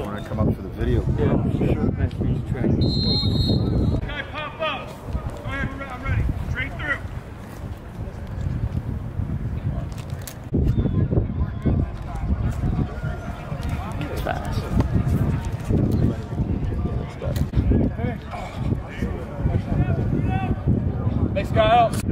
to come up for the video. Yeah, sure. Nice to meet you, Trey. Guy, pop up. Go ahead, I'm ready. Straight through. Fast. Next guy out.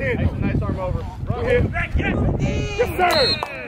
his head. Nice arm over. Go ahead. Yes, sir.